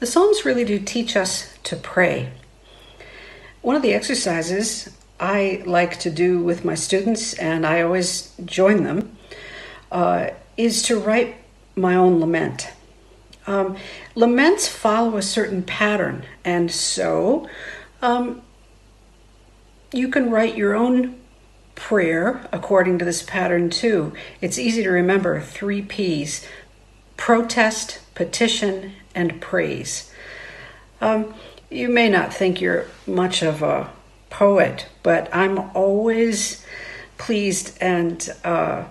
The Psalms really do teach us to pray. One of the exercises I like to do with my students, and I always join them, uh, is to write my own lament. Um, laments follow a certain pattern, and so um, you can write your own prayer according to this pattern too. It's easy to remember three P's protest, petition, and praise. Um, you may not think you're much of a poet, but I'm always pleased and uh,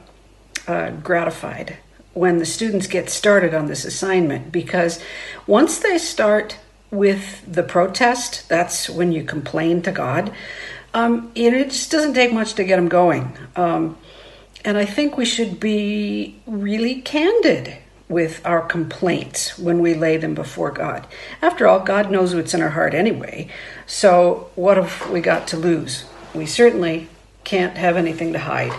uh, gratified when the students get started on this assignment because once they start with the protest, that's when you complain to God. Um, and it just doesn't take much to get them going. Um, and I think we should be really candid with our complaints when we lay them before God. After all, God knows what's in our heart anyway. So, what have we got to lose? We certainly can't have anything to hide.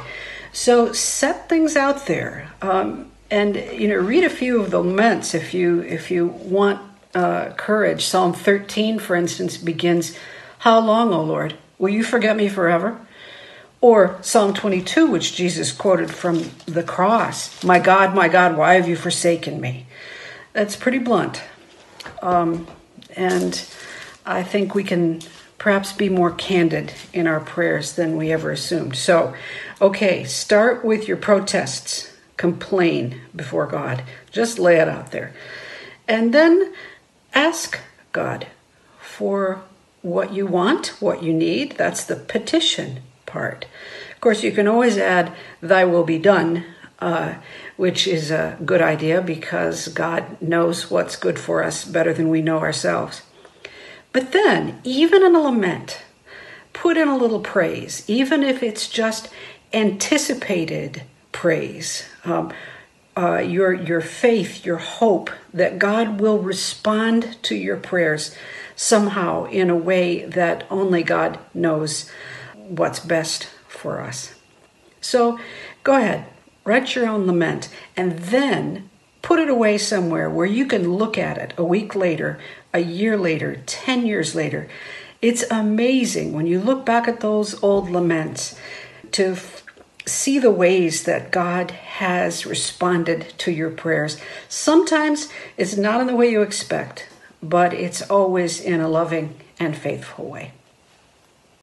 So, set things out there. Um, and you know, read a few of the laments if you if you want uh, courage. Psalm 13, for instance, begins, "How long, O Lord, will you forget me forever?" Or Psalm 22, which Jesus quoted from the cross My God, my God, why have you forsaken me? That's pretty blunt. Um, and I think we can perhaps be more candid in our prayers than we ever assumed. So, okay, start with your protests, complain before God, just lay it out there. And then ask God for what you want, what you need. That's the petition part. Of course, you can always add, Thy will be done, uh, which is a good idea because God knows what's good for us better than we know ourselves. But then, even in a lament, put in a little praise, even if it's just anticipated praise. Um, uh, your your faith, your hope that God will respond to your prayers somehow in a way that only God knows what's best for us. So go ahead, write your own lament, and then put it away somewhere where you can look at it a week later, a year later, 10 years later. It's amazing when you look back at those old laments to f- see the ways that God has responded to your prayers. Sometimes it's not in the way you expect, but it's always in a loving and faithful way.